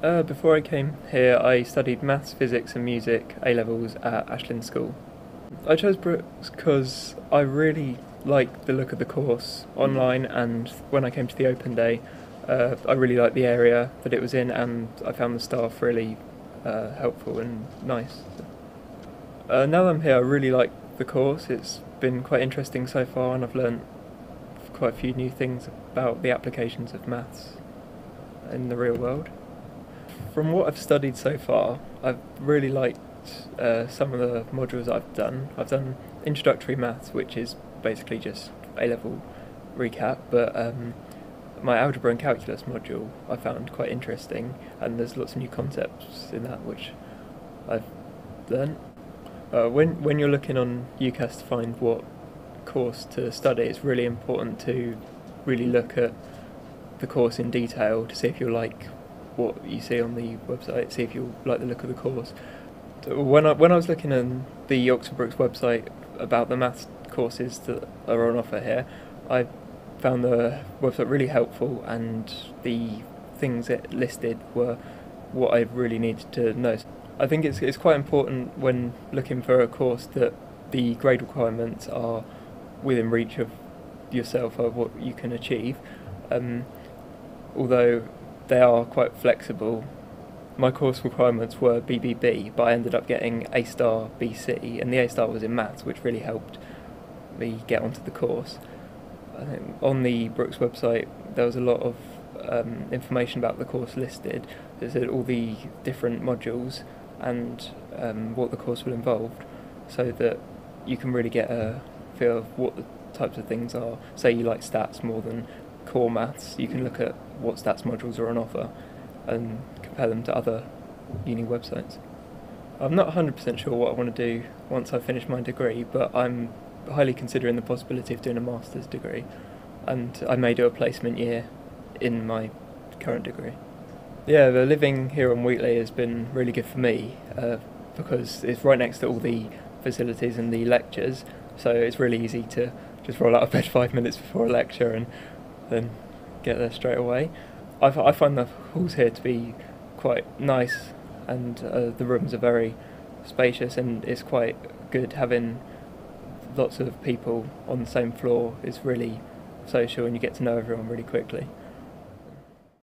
Uh, before I came here, I studied maths, physics, and music A levels at Ashland School. I chose Brookes because I really liked the look of the course online, and when I came to the open day, uh, I really liked the area that it was in, and I found the staff really uh, helpful and nice. Uh, now that I'm here, I really like the course. It's been quite interesting so far, and I've learnt quite a few new things about the applications of maths in the real world. From what I've studied so far, I've really liked uh, some of the modules I've done. I've done introductory maths, which is basically just A level recap, but um, my algebra and calculus module I found quite interesting, and there's lots of new concepts in that which I've learnt. Uh, when when you're looking on UCAS to find what course to study, it's really important to really look at the course in detail to see if you like what you see on the website, see if you like the look of the course. When I when I was looking on the Oxford Brookes website about the maths courses that are on offer here, I found the website really helpful and the things it listed were what I really needed to know. I think it's it's quite important when looking for a course that the grade requirements are within reach of yourself of what you can achieve. Um, although they are quite flexible. My course requirements were BBB, but I ended up getting A star BC, and the A star was in maths, which really helped me get onto the course. On the Brookes website, there was a lot of um, information about the course listed. It said all the different modules and um, what the course will involve, so that you can really get a feel of what the types of things are. Say you like stats more than core maths, you can look at what stats modules are on offer and compare them to other uni websites. I'm not 100% sure what I want to do once I finish my degree, but I'm highly considering the possibility of doing a master's degree, and I may do a placement year in my current degree. Yeah, the living here on Wheatley has been really good for me uh, because it's right next to all the facilities and the lectures, so it's really easy to just roll out of bed five minutes before a lecture and then get there straight away. I, I find the halls here to be quite nice, and uh, the rooms are very spacious, and it's quite good having lots of people on the same floor. It's really social, and you get to know everyone really quickly.